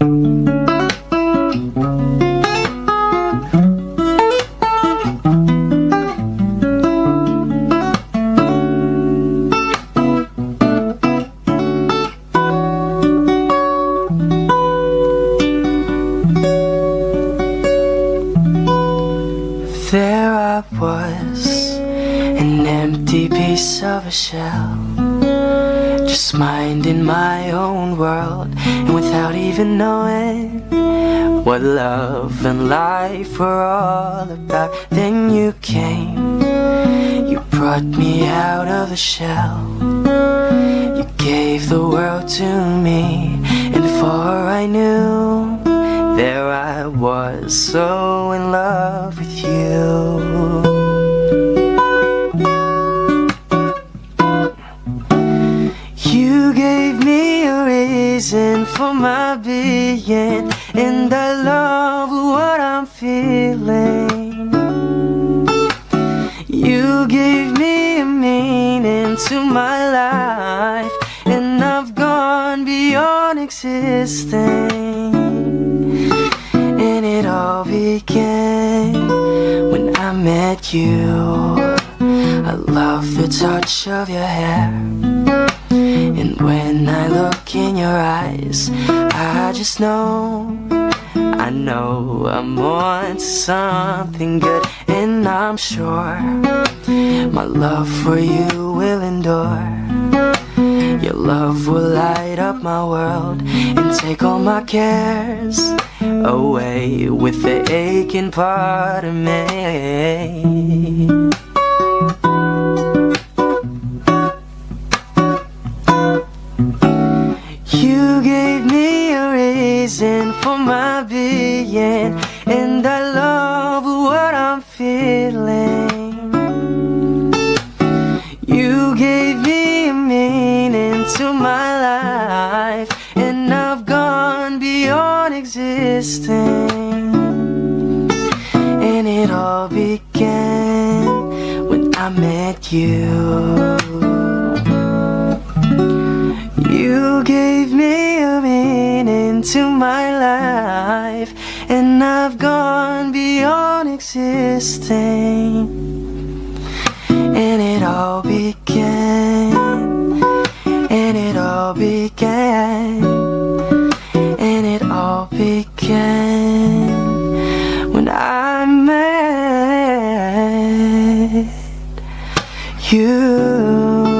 There I was, an empty piece of a shell. Just minding my own world, and without even knowing what love and life were all about. Then you came, you brought me out of the shell. You gave the world to me, and before I knew, there I was, so in love with you. For my being, and I love what I'm feeling. You gave me a meaning to my life, and I've gone beyond existing. And it all began when I met you. I love the touch of your hair. And when I look in your eyes, I just know, I know I'm on to something good, and I'm sure my love for you will endure. Your love will light up my world and take all my cares away with the aching part of me. You gave me a reason for my being, and I love what I'm feeling. You gave me a meaning to my life, and I've gone beyond existing. And it all began when I met you. gave me a meaning to my life, and I've gone beyond existing. And it all began, and it all began, and it all began when I met you.